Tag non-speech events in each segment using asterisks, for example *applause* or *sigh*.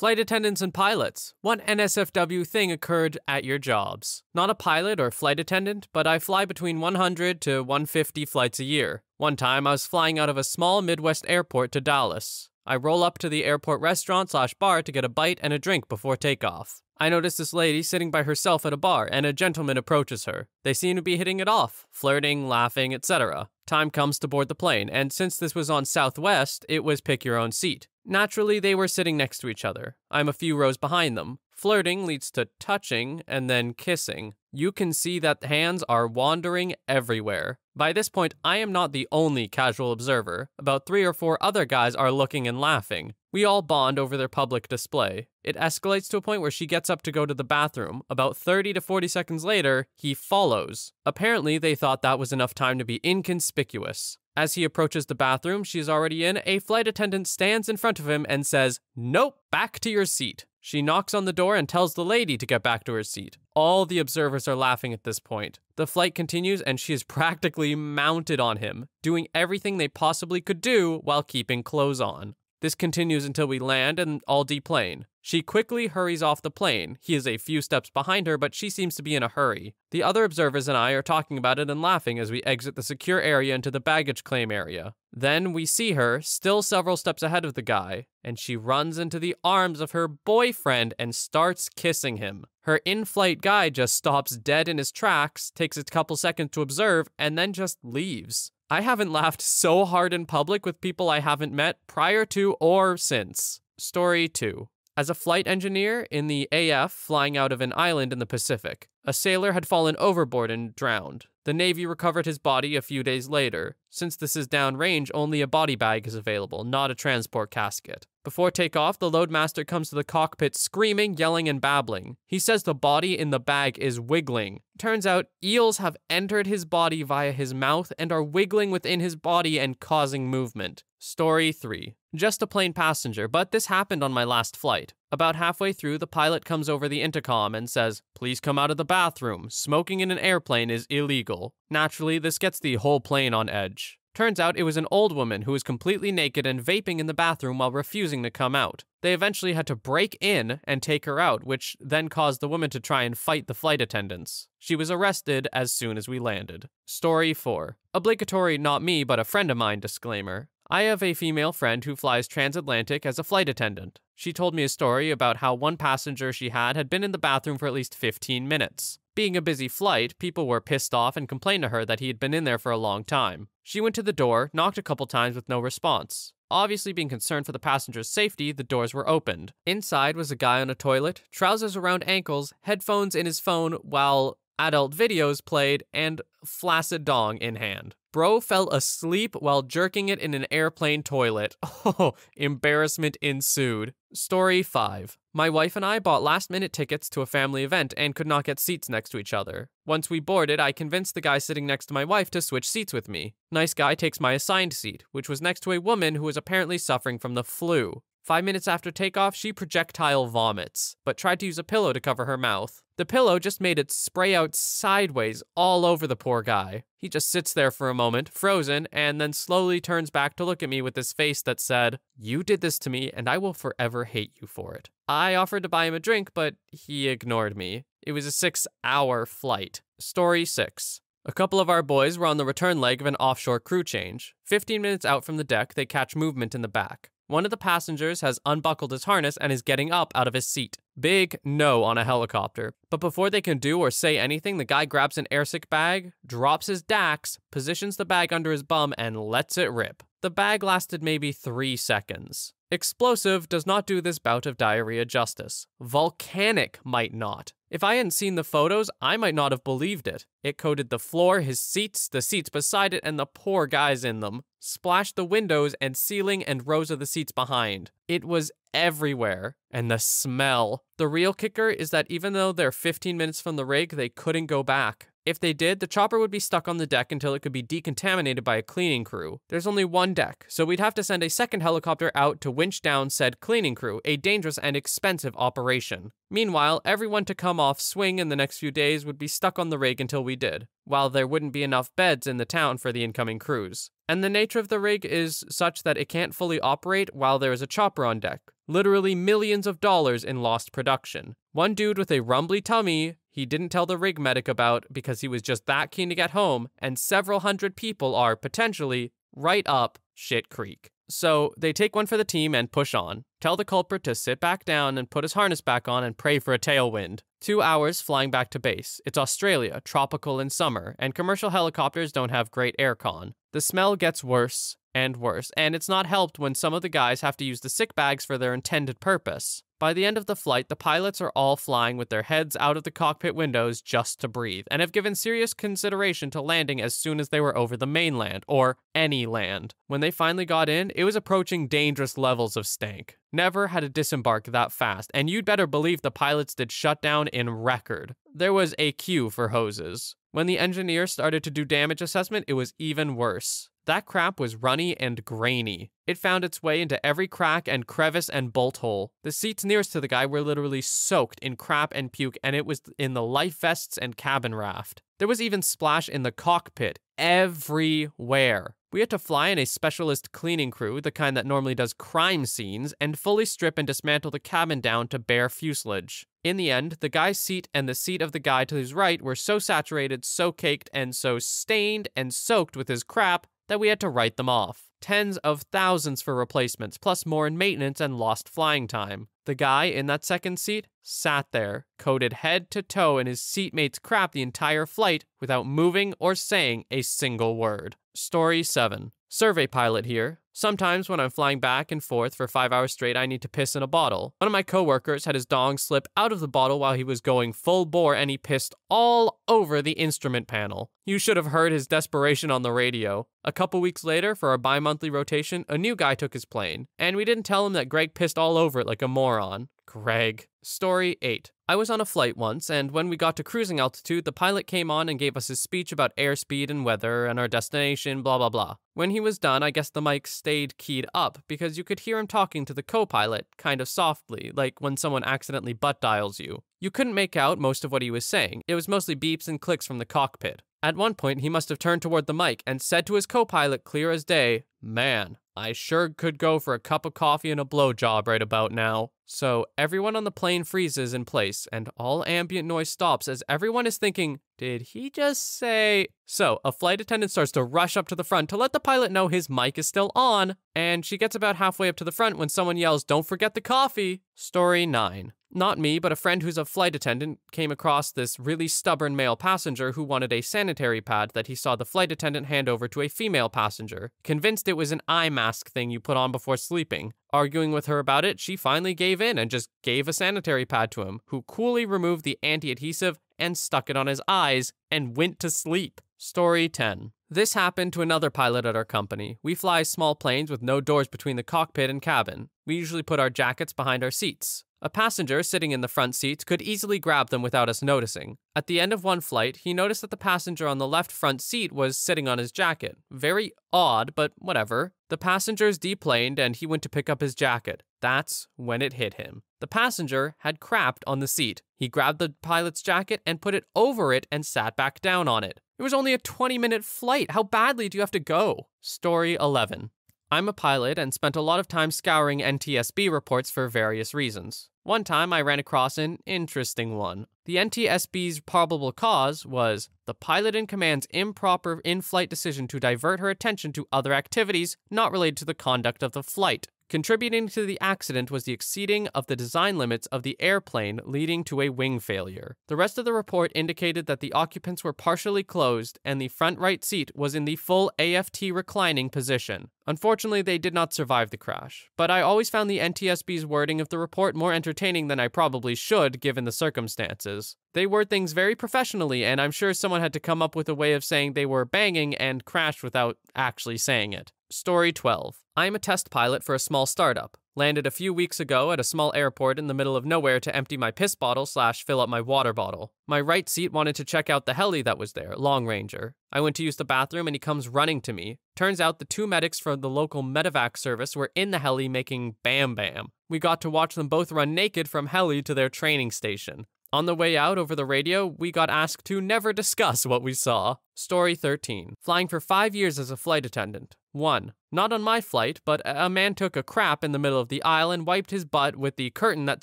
Flight attendants and pilots, what NSFW thing occurred at your jobs? Not a pilot or flight attendant, but I fly between 100 to 150 flights a year. One time I was flying out of a small Midwest airport to Dallas. I roll up to the airport restaurant slash bar to get a bite and a drink before takeoff. I notice this lady sitting by herself at a bar, and a gentleman approaches her. They seem to be hitting it off, flirting, laughing, etc. Time comes to board the plane, and since this was on Southwest, it was pick your own seat. Naturally, they were sitting next to each other. I'm a few rows behind them. Flirting leads to touching and then kissing. You can see that hands are wandering everywhere. By this point, I am not the only casual observer. About three or four other guys are looking and laughing. We all bond over their public display. It escalates to a point where she gets up to go to the bathroom. About 30 to 40 seconds later, he follows. Apparently, they thought that was enough time to be inconspicuous. As he approaches the bathroom she is already in, a flight attendant stands in front of him and says, Nope, back to your seat. She knocks on the door and tells the lady to get back to her seat. All the observers are laughing at this point. The flight continues and she is *laughs* practically mounted on him, doing everything they possibly could do while keeping clothes on. This continues until we land and all deplane. She quickly hurries off the plane. He is a few steps behind her, but she seems to be in a hurry. The other observers and I are talking about it and laughing as we exit the secure area into the baggage claim area. Then we see her, still several steps ahead of the guy, and she runs into the arms of her boyfriend and starts kissing him. Her in flight guy just stops dead in his tracks, takes a couple seconds to observe, and then just leaves. I haven't laughed so hard in public with people I haven't met prior to or since. Story 2. As a flight engineer in the AF flying out of an island in the Pacific, a sailor had fallen overboard and drowned. The Navy recovered his body a few days later. Since this is downrange, only a body bag is available, not a transport casket. Before takeoff, the loadmaster comes to the cockpit screaming, yelling, and babbling. He says the body in the bag is wiggling. Turns out eels have entered his body via his mouth and are wiggling within his body and causing movement. Story 3. Just a plain passenger, but this happened on my last flight. About halfway through, the pilot comes over the intercom and says, Please come out of the bathroom. Smoking in an airplane is illegal. Naturally, this gets the whole plane on edge. Turns out it was an old woman who was completely naked and vaping in the bathroom while refusing to come out. They eventually had to break in and take her out, which then caused the woman to try and fight the flight attendants. She was arrested as soon as we landed. Story 4. Obligatory not me, but a friend of mine disclaimer. I have a female friend who flies transatlantic as a flight attendant. She told me a story about how one passenger she had had been in the bathroom for at least 15 minutes. Being a busy flight, people were pissed off and complained to her that he had been in there for a long time. She went to the door, knocked a couple times with no response. Obviously, being concerned for the passenger's safety, the doors were opened. Inside was a guy on a toilet, trousers around ankles, headphones in his phone while adult videos played, and flaccid dong in hand. Bro fell asleep while jerking it in an airplane toilet. *laughs* Oh, embarrassment ensued. Story 5. My wife and I bought last minute tickets to a family event and could not get seats next to each other. Once we boarded, I convinced the guy sitting next to my wife to switch seats with me. Nice guy takes my assigned seat, which was next to a woman who was apparently suffering from the flu. Five minutes after takeoff, she projectile vomits, but tried to use a pillow to cover her mouth. The pillow just made it spray out sideways all over the poor guy. He just sits there for a moment, frozen, and then slowly turns back to look at me with this face that said, You did this to me, and I will forever hate you for it. I offered to buy him a drink, but he ignored me. It was a six hour flight. Story 6. A couple of our boys were on the return leg of an offshore crew change. 15 minutes out from the deck, they catch movement in the back. One of the passengers has unbuckled his harness and is getting up out of his seat. Big no on a helicopter. But before they can do or say anything, the guy grabs an airsick bag, drops his daks, positions the bag under his bum, and lets it rip. The bag lasted maybe three seconds. Explosive does not do this bout of diarrhea justice. Volcanic might not. If I hadn't seen the photos, I might not have believed it. It coated the floor, his seats, the seats beside it, and the poor guys in them. Splashed the windows and ceiling and rows of the seats behind. It was everywhere. And the smell. The real kicker is that even though they're 15 minutes from the rig, they couldn't go back. If they did, the chopper would be stuck on the deck until it could be decontaminated by a cleaning crew. There's only one deck, so we'd have to send a second helicopter out to winch down said cleaning crew, a dangerous and expensive operation. Meanwhile, everyone to come off swing in the next few days would be stuck on the rig until we did, while there wouldn't be enough beds in the town for the incoming crews. And the nature of the rig is such that it can't fully operate while there is a chopper on deck. Literally millions of dollars in lost production. One dude with a rumbly tummy he didn't tell the rig medic about because he was just that keen to get home, and several hundred people are potentially right up shit creek. So they take one for the team and push on. Tell the culprit to sit back down and put his harness back on and pray for a tailwind. Two hours flying back to base. It's Australia, tropical in summer, and commercial helicopters don't have great aircon. The smell gets worse and worse, and it's not helped when some of the guys have to use the sick bags for their intended purpose. By the end of the flight, the pilots are all flying with their heads out of the cockpit windows just to breathe, and have given serious consideration to landing as soon as they were over the mainland, or any land. When they finally got in, it was approaching dangerous levels of stank. Never had a disembark that fast, and you'd better believe the pilots did shutdown in record. There was a queue for hoses. When the engineer started to do damage assessment, it was even worse. That crap was runny and grainy. It found its way into every crack and crevice and bolt hole. The seats nearest to the guy were literally soaked in crap and puke, and it was in the life vests and cabin raft. There was even splash in the cockpit, everywhere. We had to fly in a specialist cleaning crew, the kind that normally does crime scenes, and fully strip and dismantle the cabin down to bare fuselage. In the end, the guy's seat and the seat of the guy to his right were so saturated, so caked, and so stained and soaked with his crap that we had to write them off. Tens of thousands for replacements, plus more in maintenance and lost flying time. The guy in that second seat sat there, coated head to toe in his seatmate's crap the entire flight without moving or saying a single word. Story 7. Survey pilot here. Sometimes when I'm flying back and forth for five hours straight, I need to piss in a bottle. One of my coworkers had his dong slip out of the bottle while he was going full bore and he pissed all over the instrument panel. You should have heard his desperation on the radio. A couple weeks later, for our bi monthly rotation, a new guy took his plane, and we didn't tell him that Greg pissed all over it like a moron. Greg. Story 8. I was on a flight once, and when we got to cruising altitude, the pilot came on and gave us his speech about airspeed and weather and our destination, blah blah blah. When he was done, I guess the mic stayed keyed up because you could hear him talking to the co pilot, kind of softly, like when someone accidentally butt dials you. You couldn't make out most of what he was saying, it was mostly beeps and clicks from the cockpit. At one point, he must have turned toward the mic and said to his co pilot, clear as day, Man, I sure could go for a cup of coffee and a blowjob right about now. So everyone on the plane freezes in place and all ambient noise stops as everyone is thinking, did he just say? So a flight attendant starts to rush up to the front to let the pilot know his mic is still on, and she gets about halfway up to the front when someone yells, Don't forget the coffee. Story 9. Not me, but a friend who's a flight attendant came across this really stubborn male passenger who wanted a sanitary pad that he saw the flight attendant hand over to a female passenger, convinced it was an eye mask thing you put on before sleeping. Arguing with her about it, she finally gave in and just gave a sanitary pad to him, who coolly removed the anti adhesive and stuck it on his eyes and went to sleep. Story 10. This happened to another pilot at our company. We fly small planes with no doors between the cockpit and cabin. We usually put our jackets behind our seats. A passenger sitting in the front seat could easily grab them without us noticing. At the end of one flight, he noticed that the passenger on the left front seat was sitting on his jacket. Very odd, but whatever. The passengers deplaned and he went to pick up his jacket. That's when it hit him. The passenger had crapped on the seat. He grabbed the pilot's jacket and put it over it and sat back down on it. It was only a 20 minute flight. How badly do you have to go? Story 11. I'm a pilot and spent a lot of time scouring NTSB reports for various reasons. One time I ran across an interesting one. The NTSB's probable cause was the pilot in command's improper in flight decision to divert her attention to other activities not related to the conduct of the flight. Contributing to the accident was the exceeding of the design limits of the airplane, leading to a wing failure. The rest of the report indicated that the occupants were partially closed and the front right seat was in the full AFT reclining position. Unfortunately, they did not survive the crash, but I always found the NTSB's wording of the report more entertaining than I probably should given the circumstances. They word things very professionally, and I'm sure someone had to come up with a way of saying they were banging and crashed without actually saying it. Story 12. I am a test pilot for a small startup. Landed a few weeks ago at a small airport in the middle of nowhere to empty my piss bottle slash fill up my water bottle. My right seat wanted to check out the heli that was there, Long Ranger. I went to use the bathroom and he comes running to me. Turns out the two medics from the local medevac service were in the heli making bam bam. We got to watch them both run naked from heli to their training station. On the way out over the radio, we got asked to never discuss what we saw. Story 13. Flying for five years as a flight attendant. 1. Not on my flight, but a man took a crap in the middle of the aisle and wiped his butt with the curtain that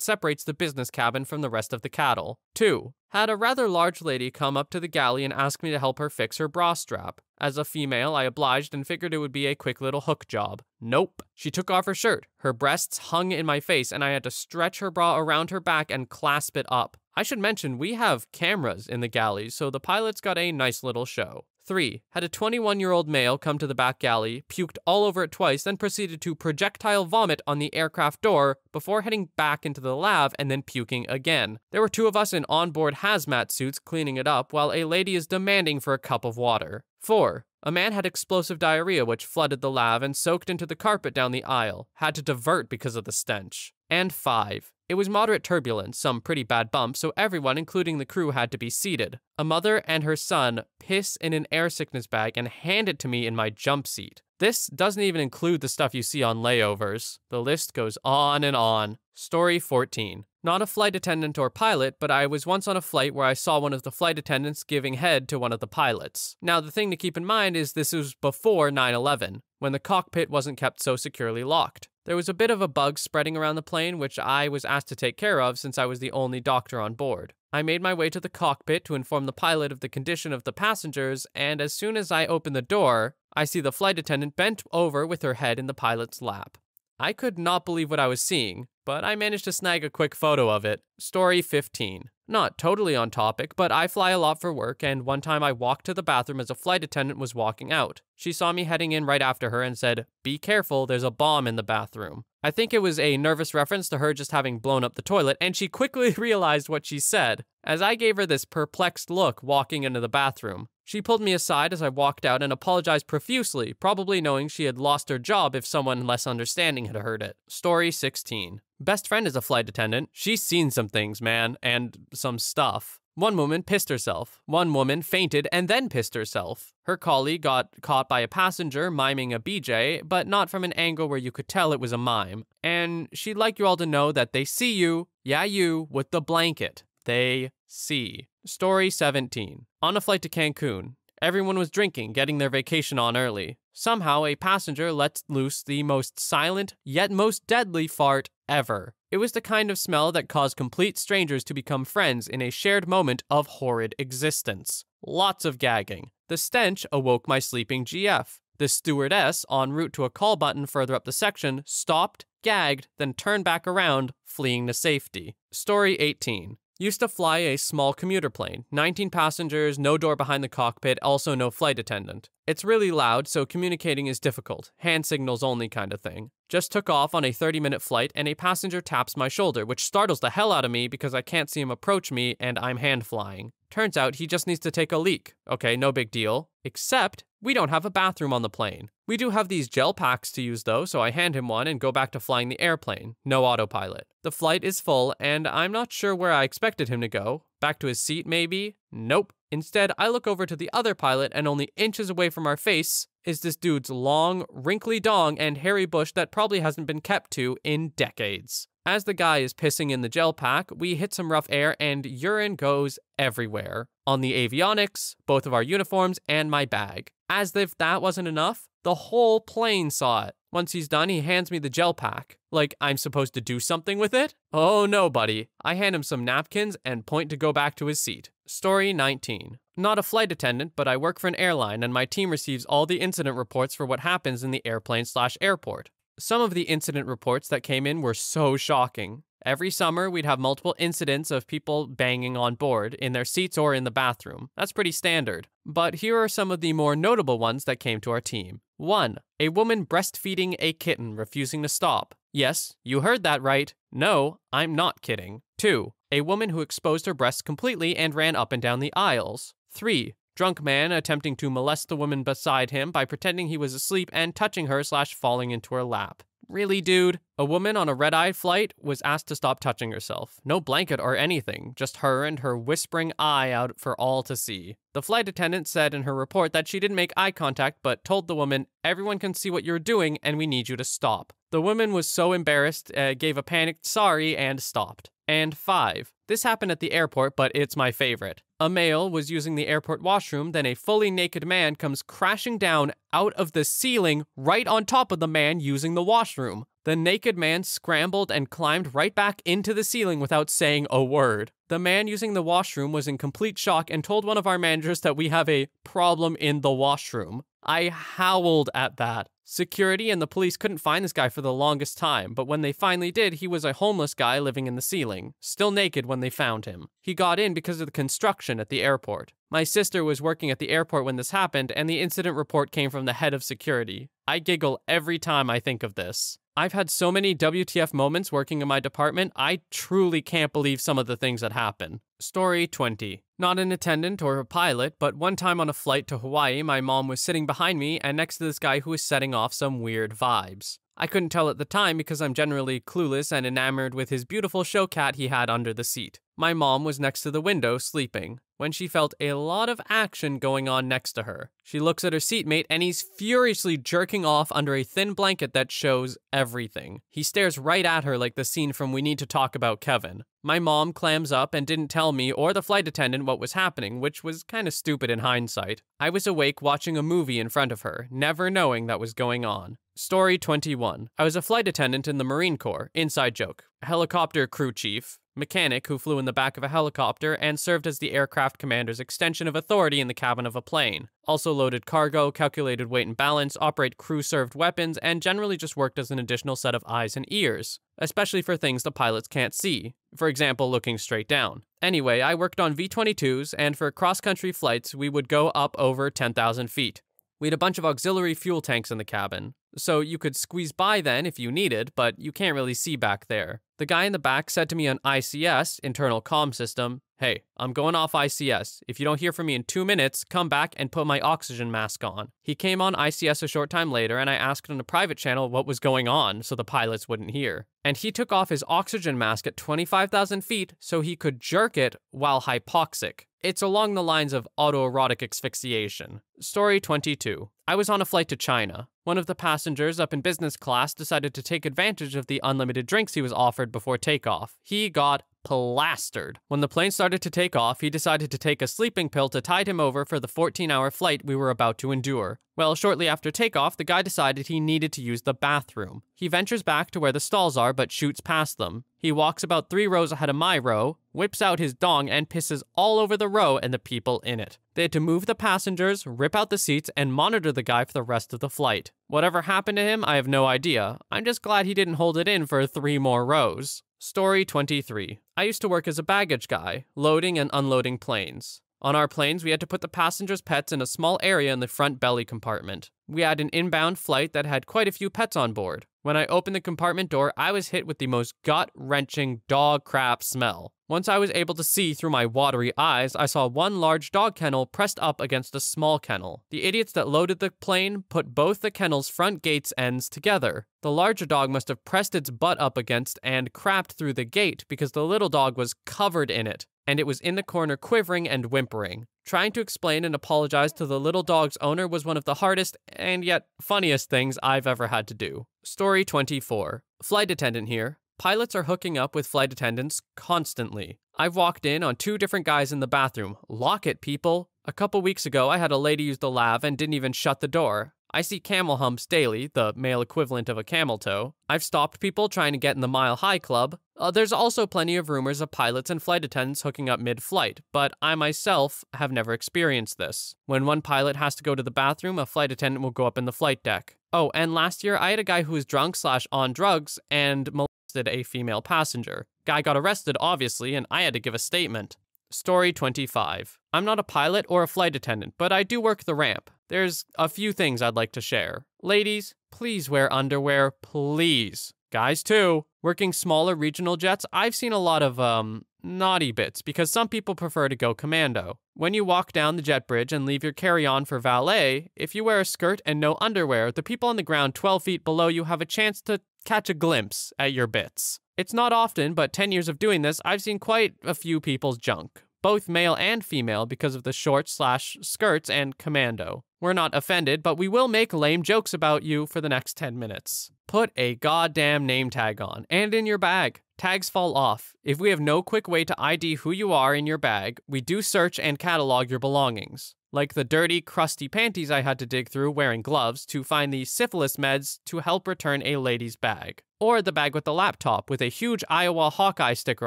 separates the business cabin from the rest of the cattle. 2. Had a rather large lady come up to the galley and ask me to help her fix her bra strap. As a female, I obliged and figured it would be a quick little hook job. Nope. She took off her shirt. Her breasts hung in my face, and I had to stretch her bra around her back and clasp it up. I should mention we have cameras in the galleys, so the pilots got a nice little show. 3. Had a 21 year old male come to the back galley, puked all over it twice, then proceeded to projectile vomit on the aircraft door before heading back into the lav and then puking again. There were two of us in onboard hazmat suits cleaning it up while a lady is demanding for a cup of water. 4. A man had explosive diarrhea which flooded the lav and soaked into the carpet down the aisle, had to divert because of the stench. And 5. It was moderate turbulence, some pretty bad bumps, so everyone, including the crew, had to be seated. A mother and her son piss in an air sickness bag and hand it to me in my jump seat. This doesn't even include the stuff you see on layovers. The list goes on and on. Story 14. Not a flight attendant or pilot, but I was once on a flight where I saw one of the flight attendants giving head to one of the pilots. Now, the thing to keep in mind is this was before 9 11, when the cockpit wasn't kept so securely locked. There was a bit of a bug spreading around the plane, which I was asked to take care of since I was the only doctor on board. I made my way to the cockpit to inform the pilot of the condition of the passengers, and as soon as I open the door, I see the flight attendant bent over with her head in the pilot's lap. I could not believe what I was seeing, but I managed to snag a quick photo of it. Story 15. Not totally on topic, but I fly a lot for work, and one time I walked to the bathroom as a flight attendant was walking out. She saw me heading in right after her and said, Be careful, there's a bomb in the bathroom. I think it was a nervous reference to her just having blown up the toilet, and she *laughs* quickly realized what she said. As I gave her this perplexed look walking into the bathroom, she pulled me aside as I walked out and apologized profusely, probably knowing she had lost her job if someone less understanding had heard it. Story 16. Best friend is a flight attendant. She's seen some things, man, and some stuff. One woman pissed herself. One woman fainted and then pissed herself. Her colleague got caught by a passenger miming a BJ, but not from an angle where you could tell it was a mime. And she'd like you all to know that they see you, yeah, you, with the blanket. They see. Story 17. On a flight to Cancun, everyone was drinking, getting their vacation on early. Somehow, a passenger let loose the most silent, yet most deadly fart ever. It was the kind of smell that caused complete strangers to become friends in a shared moment of horrid existence. Lots of gagging. The stench awoke my sleeping GF. The stewardess, en route to a call button further up the section, stopped, gagged, then turned back around, fleeing to safety. Story 18. Used to fly a small commuter plane, 19 passengers, no door behind the cockpit, also no flight attendant. It's really loud, so communicating is difficult, hand signals only kind of thing. Just took off on a 30 minute flight, and a passenger taps my shoulder, which startles the hell out of me because I can't see him approach me and I'm hand flying. Turns out he just needs to take a leak. Okay, no big deal. Except, we don't have a bathroom on the plane. We do have these gel packs to use though, so I hand him one and go back to flying the airplane. No autopilot. The flight is full, and I'm not sure where I expected him to go. Back to his seat, maybe? Nope. Instead, I look over to the other pilot, and only inches away from our face is this dude's long, wrinkly dong and hairy bush that probably hasn't been kept to in decades. As the guy is pissing in the gel pack, we hit some rough air and urine goes everywhere. On the avionics, both of our uniforms, and my bag. As if that wasn't enough, the whole plane saw it. Once he's done, he hands me the gel pack. Like I'm supposed to do something with it? Oh no, buddy. I hand him some napkins and point to go back to his seat. Story 19. Not a flight attendant, but I work for an airline and my team receives all the incident reports for what happens in the airplane slash airport. Some of the incident reports that came in were so shocking. Every summer, we'd have multiple incidents of people banging on board, in their seats or in the bathroom. That's pretty standard. But here are some of the more notable ones that came to our team. 1. A woman breastfeeding a kitten refusing to stop. Yes, you heard that right. No, I'm not kidding. 2. A woman who exposed her breasts completely and ran up and down the aisles. 3. Drunk man attempting to molest the woman beside him by pretending he was asleep and touching her slash falling into her lap. Really, dude? A woman on a red eye flight was asked to stop touching herself. No blanket or anything, just her and her whispering eye out for all to see. The flight attendant said in her report that she didn't make eye contact but told the woman, Everyone can see what you're doing and we need you to stop. The woman was so embarrassed, uh, gave a panicked sorry, and stopped. And 5. This happened at the airport, but it's my favorite. A male was using the airport washroom, then a fully naked man comes crashing down out of the ceiling right on top of the man using the washroom. The naked man scrambled and climbed right back into the ceiling without saying a word. The man using the washroom was in complete shock and told one of our managers that we have a problem in the washroom. I howled at that. Security and the police couldn't find this guy for the longest time, but when they finally did, he was a homeless guy living in the ceiling, still naked when they found him. He got in because of the construction at the airport. My sister was working at the airport when this happened, and the incident report came from the head of security. I giggle every time I think of this. I've had so many WTF moments working in my department, I truly can't believe some of the things that happen. Story 20. Not an attendant or a pilot, but one time on a flight to Hawaii, my mom was sitting behind me and next to this guy who was setting off some weird vibes. I couldn't tell at the time because I'm generally clueless and enamored with his beautiful show cat he had under the seat. My mom was next to the window sleeping when she felt a lot of action going on next to her. She looks at her seatmate and he's furiously jerking off under a thin blanket that shows everything. He stares right at her like the scene from We Need to Talk About Kevin. My mom clams up and didn't tell me or the flight attendant what was happening, which was kind of stupid in hindsight. I was awake watching a movie in front of her, never knowing that was going on. Story 21. I was a flight attendant in the Marine Corps. Inside joke. Helicopter crew chief mechanic who flew in the back of a helicopter and served as the aircraft commander's extension of authority in the cabin of a plane. Also loaded cargo, calculated weight and balance, operate crew served weapons, and generally just worked as an additional set of eyes and ears, especially for things the pilots can't see, for example, looking straight down. Anyway, I worked on V 22s, and for cross country flights, we would go up over 10,000 feet. We had a bunch of auxiliary fuel tanks in the cabin, so you could squeeze by then if you needed, but you can't really see back there. The guy in the back said to me on ICS, internal comm system, Hey, I'm going off ICS. If you don't hear from me in two minutes, come back and put my oxygen mask on. He came on ICS a short time later, and I asked on a private channel what was going on so the pilots wouldn't hear. And he took off his oxygen mask at 25,000 feet so he could jerk it while hypoxic. It's along the lines of autoerotic asphyxiation. Story 22. I was on a flight to China. One of the passengers up in business class decided to take advantage of the unlimited drinks he was offered before takeoff. He got plastered. When the plane started to take off, he decided to take a sleeping pill to tide him over for the 14 hour flight we were about to endure. Well, shortly after takeoff, the guy decided he needed to use the bathroom. He ventures back to where the stalls are but shoots past them. He walks about three rows ahead of my row, whips out his dong, and pisses all over the row and the people in it. They had to move the passengers, rip out the seats, and monitor the guy for the rest of the flight. Whatever happened to him, I have no idea. I'm just glad he didn't hold it in for three more rows. Story 23. I used to work as a baggage guy, loading and unloading planes. On our planes, we had to put the passengers' pets in a small area in the front belly compartment. We had an inbound flight that had quite a few pets on board. When I opened the compartment door, I was hit with the most gut wrenching dog crap smell. Once I was able to see through my watery eyes, I saw one large dog kennel pressed up against a small kennel. The idiots that loaded the plane put both the kennel's front gates ends together. The larger dog must have pressed its butt up against and crapped through the gate because the little dog was covered in it, and it was in the corner quivering and whimpering. Trying to explain and apologize to the little dog's owner was one of the hardest and yet funniest things I've ever had to do. Story 24. Flight attendant here. Pilots are hooking up with flight attendants constantly. I've walked in on two different guys in the bathroom. Lock it, people. A couple weeks ago, I had a lady use the lav and didn't even shut the door. I see camel humps daily, the male equivalent of a camel toe. I've stopped people trying to get in the Mile High Club. Uh, there's also plenty of rumors of pilots and flight attendants hooking up mid flight, but I myself have never experienced this. When one pilot has to go to the bathroom, a flight attendant will go up in the flight deck. Oh, and last year I had a guy who was drunk slash on drugs and molested a female passenger. Guy got arrested, obviously, and I had to give a statement. Story 25. I'm not a pilot or a flight attendant, but I do work the ramp. There's a few things I'd like to share. Ladies, please wear underwear, please. Guys, too. Working smaller regional jets, I've seen a lot of, um, naughty bits because some people prefer to go commando. When you walk down the jet bridge and leave your carry on for valet, if you wear a skirt and no underwear, the people on the ground 12 feet below you have a chance to catch a glimpse at your bits. It's not often, but 10 years of doing this, I've seen quite a few people's junk, both male and female, because of the short slash skirts and commando. We're not offended, but we will make lame jokes about you for the next 10 minutes. Put a goddamn name tag on and in your bag. Tags fall off. If we have no quick way to ID who you are in your bag, we do search and catalog your belongings. Like the dirty, crusty panties I had to dig through wearing gloves to find the syphilis meds to help return a lady's bag. Or the bag with the laptop with a huge Iowa Hawkeye sticker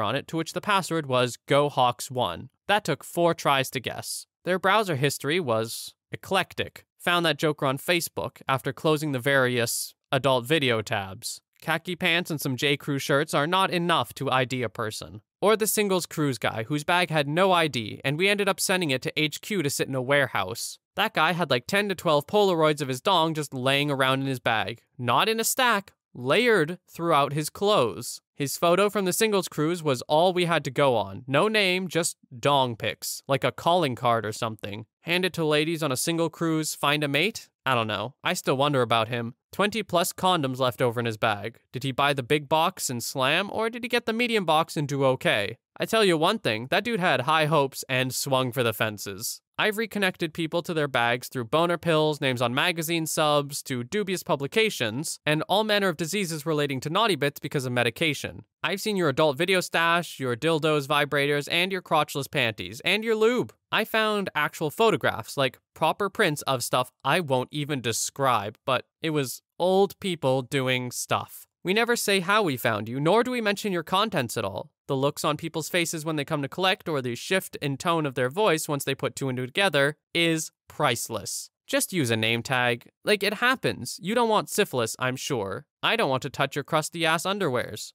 on it to which the password was GoHawks1. That took four tries to guess. Their browser history was eclectic. Found that Joker on Facebook after closing the various adult video tabs. Khaki pants and some J. Crew shirts are not enough to ID a person. Or the singles cruise guy whose bag had no ID and we ended up sending it to HQ to sit in a warehouse. That guy had like 10 to 12 Polaroids of his dong just laying around in his bag. Not in a stack, layered throughout his clothes. His photo from the singles cruise was all we had to go on. No name, just dong pics, like a calling card or something. Hand it to ladies on a single cruise, find a mate? I don't know. I still wonder about him. 20 plus condoms left over in his bag. Did he buy the big box and slam, or did he get the medium box and do okay? I tell you one thing, that dude had high hopes and swung for the fences. I've reconnected people to their bags through boner pills, names on magazine subs, to dubious publications, and all manner of diseases relating to naughty bits because of medication. I've seen your adult video stash, your dildos, vibrators, and your crotchless panties, and your lube. I found actual photographs, like proper prints of stuff I won't even describe, but it was old people doing stuff. We never say how we found you, nor do we mention your contents at all. The looks on people's faces when they come to collect, or the shift in tone of their voice once they put two and two together, is priceless. Just use a name tag. Like, it happens. You don't want syphilis, I'm sure. I don't want to touch your crusty ass underwears.